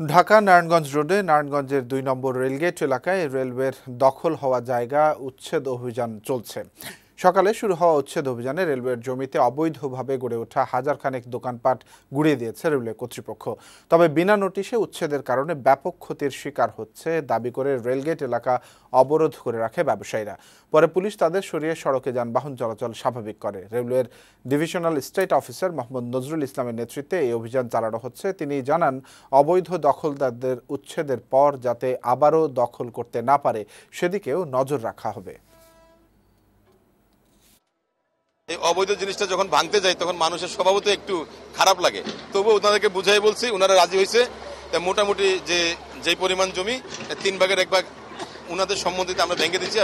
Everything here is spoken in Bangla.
ঢাকা নারায়ণগঞ্জ রোডে নারায়ণগঞ্জের দুই নম্বর রেলগেট এলাকায় রেলওয়ের দখল হওয়া জায়গা উচ্ছেদ অভিযান চলছে। সকালে শুরু হওয়া উচ্ছেদ অভিযানে রেলওয়ের জমিতে অবৈধভাবে গড়ে ওঠা হাজার খানেক দোকানপাট গুড়িয়ে দিয়েছে রেলওয়ে কর্তৃপক্ষ। তবে বিনা নোটিশে উচ্ছেদের কারণে ব্যাপক ক্ষতির শিকার হচ্ছে দাবি করে রেলগেট এলাকা অবরোধ করে রাখে ব্যবসায়ীরা। পরে পুলিশ তাদের সরিয়ে সড়কে যানবাহন চলাচল স্বাভাবিক করে। রেলওয়ের divisional state officer Mohammad Nazrul ইসলামের নেতৃত্বে এই অভিযান চালানো হচ্ছে। তিনি জানান, অবৈধ দখলদারদের উচ্ছেদের পর যাতে আবারও দখল করতে না পারে, সেদিকেও নজর রাখা হবে। এই অবৈধ জিনিসটা যখন ভাঙতে যায়, তখন মানুষের স্বভাবত একটু খারাপ লাগে। তবুও ওনাদেরকে বুঝাই বলছি ওনারা রাজি হয়েছে। মোটামুটি যে যে পরিমাণ জমি, তিন ভাগের এক ভাগ ওনাদের সম্বন্ধিত আমরা ভেঙে দিচ্ছি।